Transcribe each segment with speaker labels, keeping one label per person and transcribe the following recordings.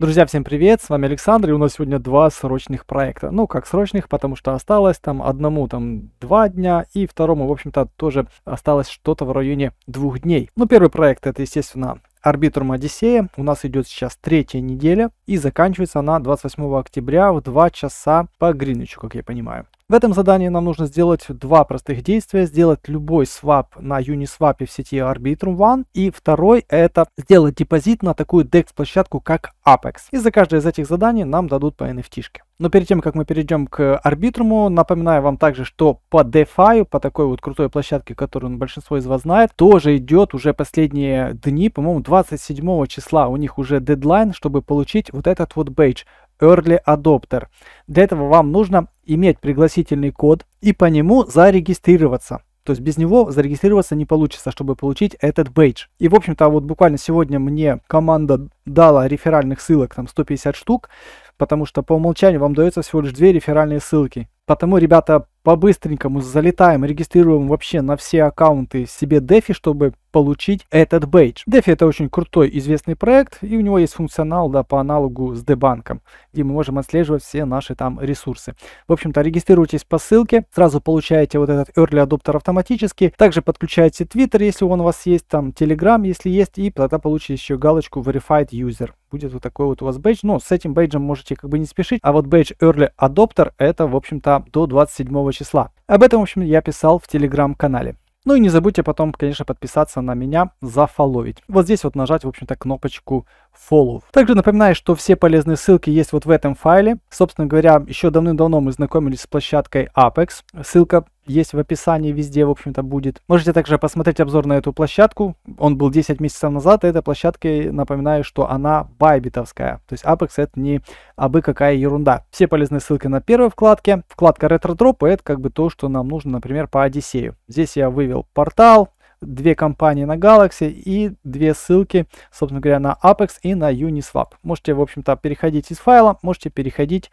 Speaker 1: Друзья, всем привет, с вами Александр, и у нас сегодня два срочных проекта. Ну, как срочных, потому что осталось там одному там два дня, и второму, в общем-то, тоже осталось что-то в районе двух дней. Ну, первый проект это, естественно, Арбитрум Одиссея. У нас идет сейчас третья неделя, и заканчивается она 28 октября в 2 часа по Гринвичу, как я понимаю. В этом задании нам нужно сделать два простых действия. Сделать любой свап на Uniswap в сети Arbitrum One. И второй это сделать депозит на такую DEX-площадку, как Apex. И за каждое из этих заданий нам дадут по NFT. -шке. Но перед тем, как мы перейдем к арбитруму, напоминаю вам также, что по DeFi, по такой вот крутой площадке, которую большинство из вас знает, тоже идет уже последние дни, по-моему, 27 числа у них уже дедлайн, чтобы получить вот этот вот бейдж. Early Adopter. Для этого вам нужно иметь пригласительный код и по нему зарегистрироваться. То есть без него зарегистрироваться не получится, чтобы получить этот бейдж. И, в общем-то, вот буквально сегодня мне команда дала реферальных ссылок, там 150 штук, потому что по умолчанию вам дается всего лишь две реферальные ссылки. Потому, ребята, по-быстренькому залетаем, регистрируем вообще на все аккаунты себе DeFi, чтобы получить этот бейдж. DeFi это очень крутой, известный проект, и у него есть функционал, да, по аналогу с Дебанком, где мы можем отслеживать все наши там ресурсы. В общем-то, регистрируйтесь по ссылке, сразу получаете вот этот Early Adopter автоматически, также подключаете Twitter, если он у вас есть, там Telegram, если есть, и тогда получите еще галочку Verified User. Будет вот такой вот у вас бейдж, но с этим бейджем можете как бы не спешить, а вот бейдж Early Adopter это, в общем-то, до 27 числа. Об этом, в общем, я писал в Telegram-канале. Ну и не забудьте потом, конечно, подписаться на меня, зафоловить. Вот здесь вот нажать, в общем-то, кнопочку follow. Также напоминаю, что все полезные ссылки есть вот в этом файле. Собственно говоря, еще давным-давно мы знакомились с площадкой Apex. Ссылка есть в описании везде, в общем-то, будет. Можете также посмотреть обзор на эту площадку. Он был 10 месяцев назад. Эта площадка, напоминаю, что она байбитовская. То есть Apex это не абы какая ерунда. Все полезные ссылки на первой вкладке. Вкладка RetroDrop это как бы то, что нам нужно, например, по Одиссею. Здесь я вывел портал, две компании на Galaxy и две ссылки, собственно говоря, на Apex и на Uniswap. Можете, в общем-то, переходить из файла, можете переходить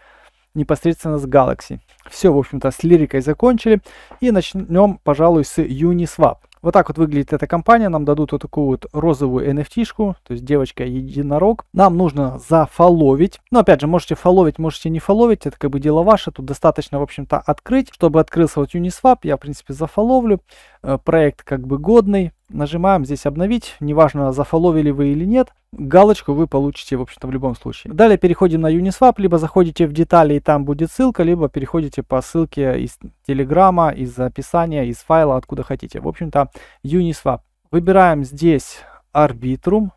Speaker 1: непосредственно с Galaxy. Все, в общем-то, с лирикой закончили. И начнем, пожалуй, с Uniswap. Вот так вот выглядит эта компания. Нам дадут вот такую вот розовую NFT-шку, то есть девочка-единорог. Нам нужно зафоловить. Но опять же, можете фоловить, можете не фоловить. Это как бы дело ваше. Тут достаточно, в общем-то, открыть. Чтобы открылся вот Uniswap, я, в принципе, зафоловлю. Э, проект как бы годный. Нажимаем здесь обновить, неважно зафоловили вы или нет, галочку вы получите в общем-то в любом случае. Далее переходим на Uniswap, либо заходите в детали и там будет ссылка, либо переходите по ссылке из телеграма, из описания, из файла, откуда хотите. В общем-то Uniswap. Выбираем здесь Arbitrum,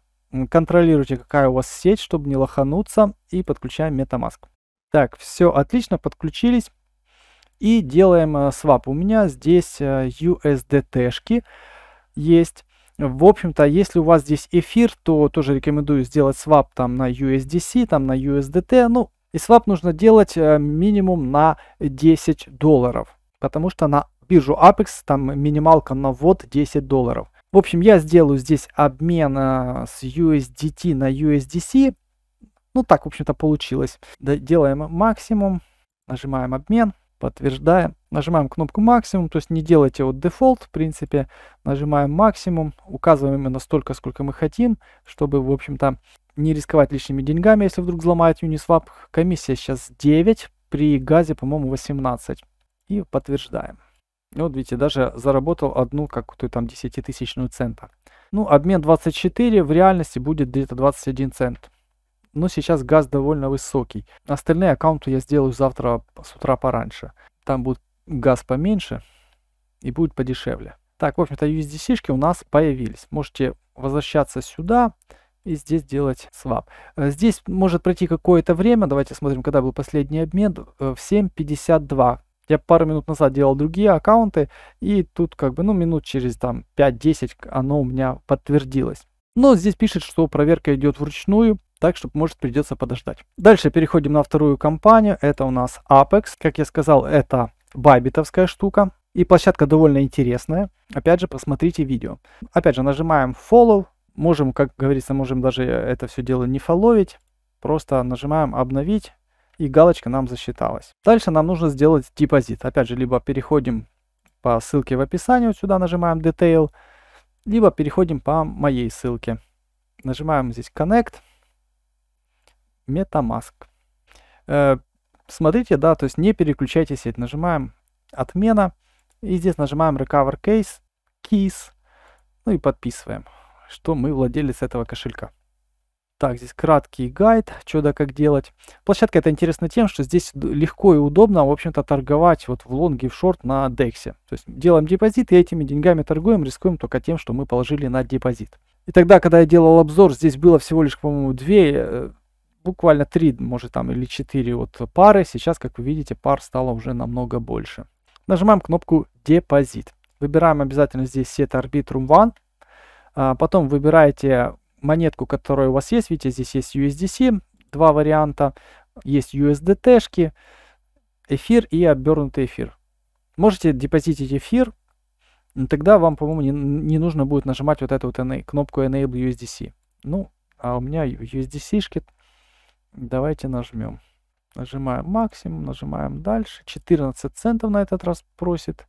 Speaker 1: контролируйте какая у вас сеть, чтобы не лохануться и подключаем MetaMask. Так, все отлично, подключились. И делаем э, свап. У меня здесь э, USDT-шки есть. В общем-то, если у вас здесь эфир, то тоже рекомендую сделать свап там на USDC, там на USDT. Ну, и свап нужно делать э, минимум на 10 долларов, потому что на биржу Apex там минималка на ввод 10 долларов. В общем, я сделаю здесь обмен э, с USDT на USDC. Ну, так, в общем-то, получилось. Делаем максимум, нажимаем обмен подтверждаем. Нажимаем кнопку максимум, то есть не делайте вот дефолт, в принципе. Нажимаем максимум, указываем именно столько, сколько мы хотим, чтобы, в общем-то, не рисковать лишними деньгами, если вдруг взломает Uniswap. Комиссия сейчас 9, при газе, по-моему, 18. И подтверждаем. Вот видите, даже заработал одну какую-то там 10-тысячную цента. Ну, обмен 24 в реальности будет где-то 21 цент но сейчас газ довольно высокий. Остальные аккаунты я сделаю завтра с утра пораньше. Там будет газ поменьше и будет подешевле. Так, в общем-то, USDC-шки у нас появились. Можете возвращаться сюда и здесь делать свап. Э, здесь может пройти какое-то время. Давайте смотрим, когда был последний обмен. Э, в 7.52. Я пару минут назад делал другие аккаунты, и тут как бы, ну, минут через там 5-10 оно у меня подтвердилось. Но здесь пишет, что проверка идет вручную. Так что, может, придется подождать. Дальше переходим на вторую компанию. Это у нас Apex. Как я сказал, это байбитовская штука. И площадка довольно интересная. Опять же, посмотрите видео. Опять же, нажимаем Follow. Можем, как говорится, можем даже это все дело не фолловить. Просто нажимаем обновить. И галочка нам засчиталась. Дальше нам нужно сделать депозит. Опять же, либо переходим по ссылке в описании. Вот сюда нажимаем Detail. Либо переходим по моей ссылке. Нажимаем здесь Connect MetaMask. Э, смотрите, да, то есть не переключайте сеть. Нажимаем отмена. И здесь нажимаем Recover Case, Keys. Ну и подписываем, что мы владелец этого кошелька. Так, здесь краткий гайд, что да как делать. Площадка это интересна тем, что здесь легко и удобно, в общем-то, торговать вот в лонге в шорт на DEX. То есть делаем депозит и этими деньгами торгуем, рискуем только тем, что мы положили на депозит. И тогда, когда я делал обзор, здесь было всего лишь, по-моему, две, э, буквально три, может там, или четыре вот пары. Сейчас, как вы видите, пар стало уже намного больше. Нажимаем кнопку депозит. Выбираем обязательно здесь Set Arbitrum One. А потом выбираете монетку, которая у вас есть. Видите, здесь есть USDC, два варианта. Есть USDT-шки, эфир и обернутый эфир. Можете депозитить эфир, тогда вам, по-моему, не, не нужно будет нажимать вот эту вот кнопку Enable USDC. Ну, а у меня USDC-шки. Давайте нажмем. Нажимаем максимум, нажимаем дальше. 14 центов на этот раз просит.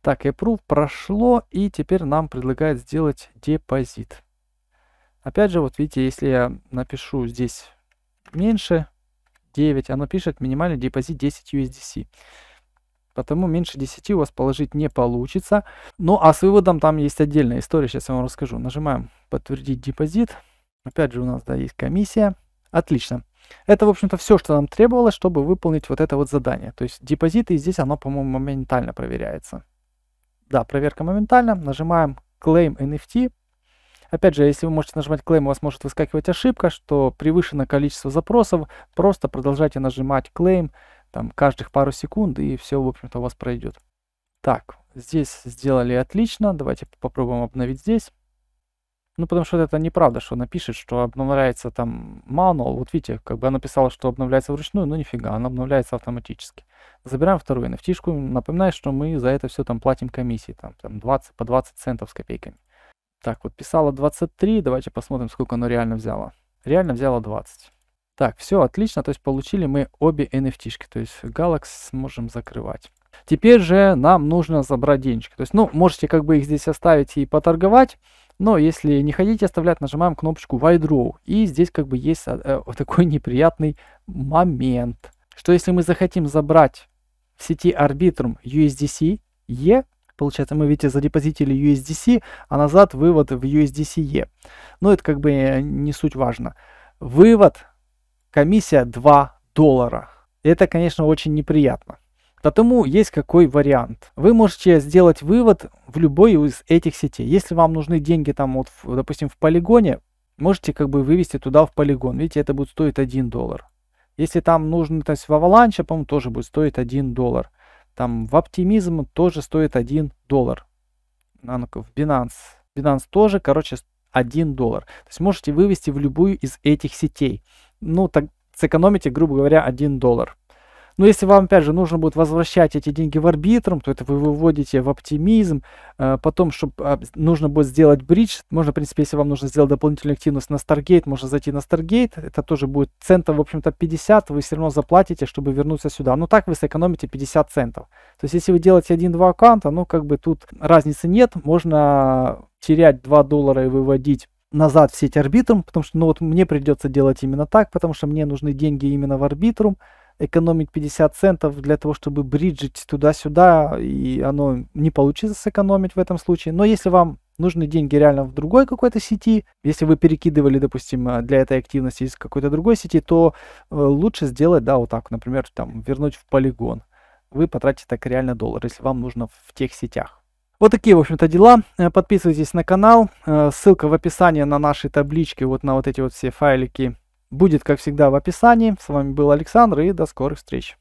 Speaker 1: Так, approve прошло, и теперь нам предлагает сделать депозит. Опять же, вот видите, если я напишу здесь меньше 9, оно пишет минимальный депозит 10 USDC. Потому меньше 10 у вас положить не получится. Ну а с выводом там есть отдельная история, сейчас я вам расскажу. Нажимаем подтвердить депозит. Опять же у нас да, есть комиссия. Отлично. Это, в общем-то, все, что нам требовалось, чтобы выполнить вот это вот задание. То есть депозиты здесь оно, по-моему, моментально проверяется. Да, проверка моментально. Нажимаем Claim NFT. Опять же, если вы можете нажимать claim, у вас может выскакивать ошибка, что превышено количество запросов, просто продолжайте нажимать claim там каждых пару секунд, и все, в общем-то, у вас пройдет. Так, здесь сделали отлично. Давайте попробуем обновить здесь. Ну, потому что это неправда, что напишет, что обновляется там manual. Вот видите, как бы она писала, что обновляется вручную, но нифига, она обновляется автоматически. Забираем вторую NFT. -шку. Напоминаю, что мы за это все там платим комиссии, там, там 20 по 20 центов с копейками. Так, вот писала 23, давайте посмотрим, сколько оно реально взяло. Реально взяло 20. Так, все, отлично, то есть получили мы обе NFT-шки, то есть Galaxy сможем закрывать. Теперь же нам нужно забрать денежки. То есть, ну, можете как бы их здесь оставить и поторговать, но если не хотите оставлять, нажимаем кнопочку Withdraw. И здесь как бы есть э, э такой неприятный момент, что если мы захотим забрать в сети Arbitrum USDC E, Получается, мы, видите, задепозитили USDC, а назад вывод в USDC-E. Но это как бы э, не суть важно. Вывод, комиссия 2 доллара. Это, конечно, очень неприятно. Потому есть какой вариант. Вы можете сделать вывод в любой из этих сетей. Если вам нужны деньги там, вот, допустим, в полигоне, можете как бы вывести туда в полигон. Видите, это будет стоить 1 доллар. Если там нужно, то есть в Avalanche, по-моему, тоже будет стоить 1 доллар. Там в оптимизм тоже стоит 1 доллар. А ну в Binance. Binance тоже, короче, 1 доллар. То есть можете вывести в любую из этих сетей. Ну, так сэкономите, грубо говоря, 1 доллар. Но если вам, опять же, нужно будет возвращать эти деньги в арбитрум, то это вы выводите в оптимизм. Э, потом, чтобы а, нужно будет сделать бридж, можно, в принципе, если вам нужно сделать дополнительную активность на Stargate, можно зайти на Stargate. Это тоже будет центов, в общем-то, 50, вы все равно заплатите, чтобы вернуться сюда. Но так вы сэкономите 50 центов. То есть, если вы делаете один-два аккаунта, ну, как бы тут разницы нет. Можно терять 2 доллара и выводить назад в сеть арбитрум, потому что ну вот мне придется делать именно так, потому что мне нужны деньги именно в арбитрум, экономить 50 центов для того, чтобы бриджить туда-сюда, и оно не получится сэкономить в этом случае. Но если вам нужны деньги реально в другой какой-то сети, если вы перекидывали, допустим, э, для этой активности из какой-то другой сети, то э, лучше сделать, да, вот так, например, там, вернуть в полигон. Вы потратите так реально доллар, если вам нужно в тех сетях. Вот такие, в общем-то, дела. Э, подписывайтесь на канал. Ссылка в описании на наши таблички, вот на вот эти вот все файлики будет, как всегда, в описании. С вами был Александр и до скорых встреч.